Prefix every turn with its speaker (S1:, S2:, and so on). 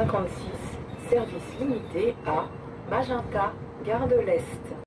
S1: 56, service limité à Magenta, Gare de l'Est.